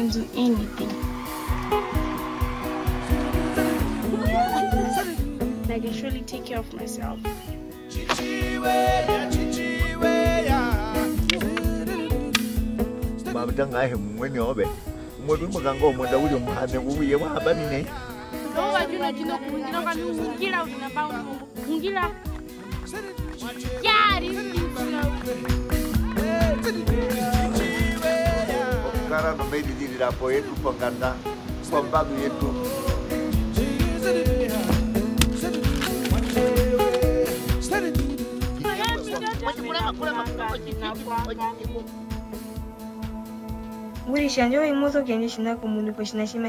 anything. I can surely take care of myself. matangahe mumweni obe umwedu muganga omwenda uli omuhane bubuye bwabanine Loba juna jino kuhungira kanu hungira unaba hungira. Yari okukara mabadiliko yetu kwa kanda, kwa mbagu yetu. Buri shanje oyi mozo kenje shina kumuli shina shima